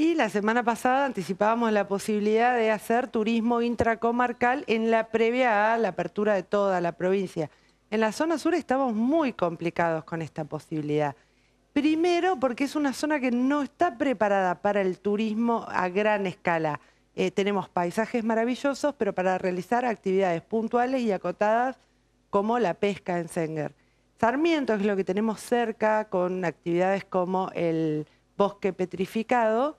Y la semana pasada anticipábamos la posibilidad de hacer turismo intracomarcal en la previa a la apertura de toda la provincia. En la zona sur estamos muy complicados con esta posibilidad. Primero porque es una zona que no está preparada para el turismo a gran escala. Eh, tenemos paisajes maravillosos, pero para realizar actividades puntuales y acotadas como la pesca en Senger. Sarmiento es lo que tenemos cerca con actividades como el bosque petrificado,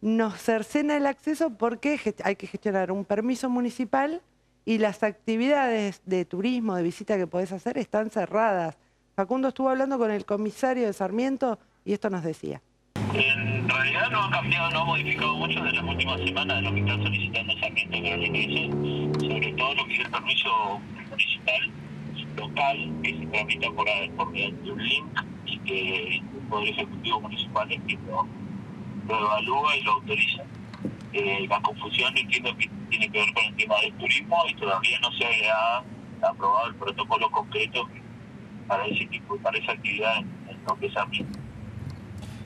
nos cercena el acceso porque hay que gestionar un permiso municipal y las actividades de turismo, de visita que podés hacer están cerradas. Facundo estuvo hablando con el comisario de Sarmiento y esto nos decía. En realidad no ha cambiado, no ha modificado mucho de las últimas semanas de lo que están solicitando Sarmiento para ingreso, sobre todo lo que es el permiso municipal local que se tramita por, por mediante un link y que el Poder Ejecutivo Municipal es lo evalúa y lo autoriza. Eh, la confusión entiendo que tiene que ver con el tema del turismo y todavía no se ha aprobado el protocolo concreto para ese tipo, para esa actividad en, lo que es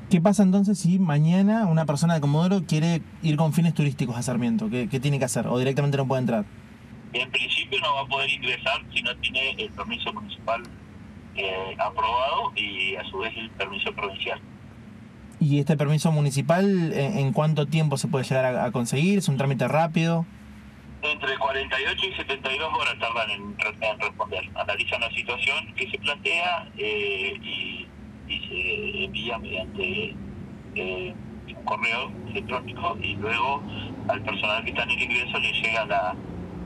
¿Qué pasa entonces si mañana una persona de Comodoro quiere ir con fines turísticos a Sarmiento? ¿Qué, tiene que hacer? ¿O directamente no puede entrar? En principio no va a poder ingresar si no tiene el permiso municipal eh, aprobado y a su vez el permiso provincial. ¿Y este permiso municipal en, cuánto tiempo se puede llegar a, conseguir? ¿Es un trámite rápido? Entre 48 y 72 horas tardan en, responder. Analizan la situación que se plantea eh, y, se envía mediante eh, un correo electrónico y luego al personal que está en el ingreso le llega la,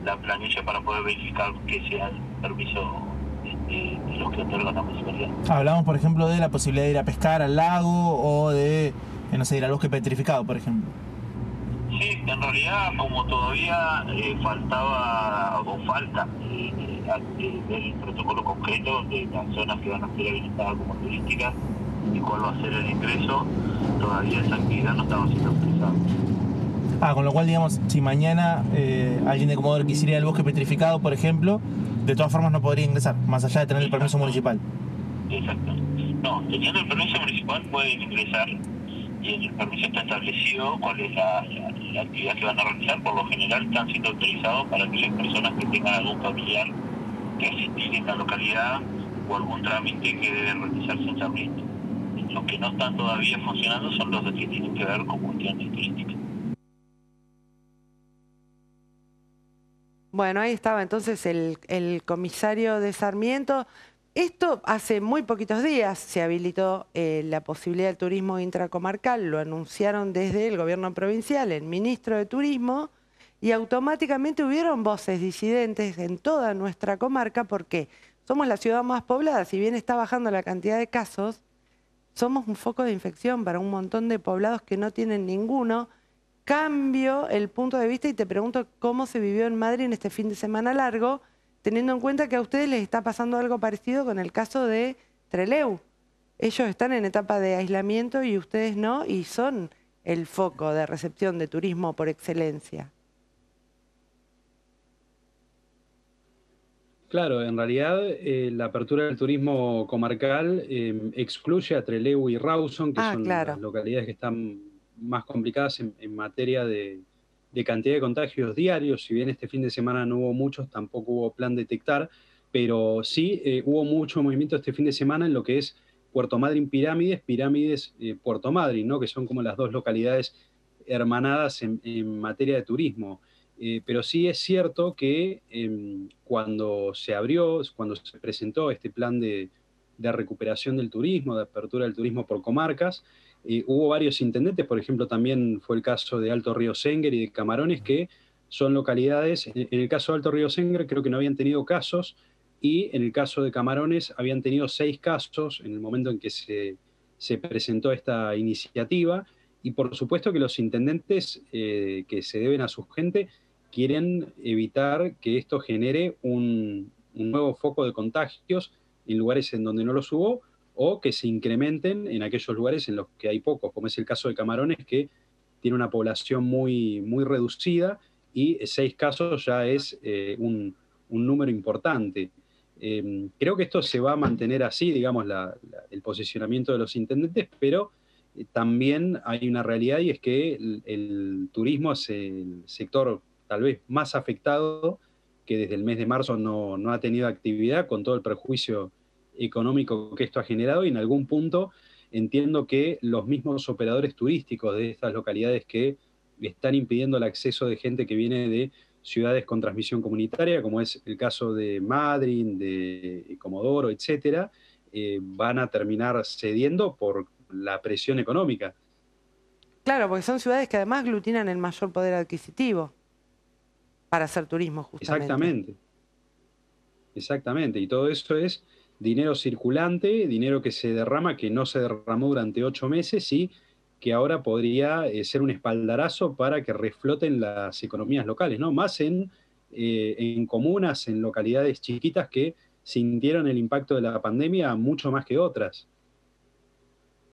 la planilla para poder verificar que sea el permiso los que otorgan la municipalidad. Hablamos, por ejemplo, de la posibilidad de ir a pescar al lago o de, no sé, ir al bosque petrificado, por ejemplo. Sí, en realidad, como todavía eh, faltaba o falta eh, eh, el protocolo concreto de las zonas que van a ser habilitadas como turísticas y cuál va a ser el ingreso, todavía esa actividad no estaba siendo utilizada. Ah, con lo cual, digamos, si mañana alguien de Comodoro quisiera ir al bosque petrificado, por ejemplo, de todas formas no podría ingresar, más allá de tener el permiso municipal. Exacto. No, teniendo el permiso municipal pueden ingresar y en el permiso está establecido cuál es la, actividad que van a realizar. Por lo general están siendo autorizados para aquellas personas que tengan algún familiar que asistir en la localidad o algún trámite que debe realizarse en Sarmiento. Los que no están todavía funcionando son los que tienen que ver con cuestiones turísticas. Bueno, ahí estaba entonces el, comisario de Sarmiento. Esto hace muy poquitos días se habilitó eh, la posibilidad del turismo intracomarcal, lo anunciaron desde el gobierno provincial, el ministro de Turismo, y automáticamente hubieron voces disidentes en toda nuestra comarca porque somos la ciudad más poblada, si bien está bajando la cantidad de casos, somos un foco de infección para un montón de poblados que no tienen ninguno cambio el punto de vista y te pregunto cómo se vivió en Madrid en este fin de semana largo, teniendo en cuenta que a ustedes les está pasando algo parecido con el caso de Treleu. Ellos están en etapa de aislamiento y ustedes no, y son el foco de recepción de turismo por excelencia. Claro, en realidad eh, la apertura del turismo comarcal eh, excluye a Trelew y Rawson, que ah, son las localidades que están más complicadas en, materia de, cantidad de contagios diarios. Si bien este fin de semana no hubo muchos, tampoco hubo plan detectar, pero sí eh, hubo mucho movimiento este fin de semana en lo que es Puerto Madryn Pirámides, Pirámides eh, Puerto Madryn, ¿no? que son como las dos localidades hermanadas en, materia de turismo. Eh, pero sí es cierto que em, cuando se abrió, cuando se presentó este plan de, de recuperación del turismo, de apertura del turismo por comarcas, hubo varios intendentes, por ejemplo, también fue el caso de Alto Río Senger y de Camarones, que son localidades, en el caso de Alto Río Senger creo que no habían tenido casos, y en el caso de Camarones habían tenido seis casos en el momento en que se, presentó esta iniciativa, y por supuesto que los intendentes eh, que se deben a su gente quieren evitar que esto genere un, un nuevo foco de contagios en lugares en donde no los hubo, o que se incrementen en aquellos lugares en los que hay pocos, como es el caso de Camarones, que tiene una población muy, muy reducida y seis casos ya es eh, un, número importante. Em, creo que esto se va a mantener así, digamos, el posicionamiento de los intendentes, pero eh, también hay una realidad y es que el, turismo es el sector tal vez más afectado, que desde el mes de marzo no, no ha tenido actividad con todo el perjuicio económico que esto ha generado y en algún punto entiendo que los mismos operadores turísticos de estas localidades que están impidiendo el acceso de gente que viene de ciudades con transmisión comunitaria, como es el caso de Madrid, de Comodoro, etcétera, eh, van a terminar cediendo por la presión económica. Claro, porque son ciudades que además aglutinan el mayor poder adquisitivo para hacer turismo, justamente. Exactamente. Exactamente. Y todo eso es dinero circulante, dinero que se derrama, que no se derramó durante ocho meses y que ahora podría eh, ser un espaldarazo para que refloten las economías locales, ¿no? Más en, eh, en comunas, en localidades chiquitas que sintieron el impacto de la pandemia mucho más que otras.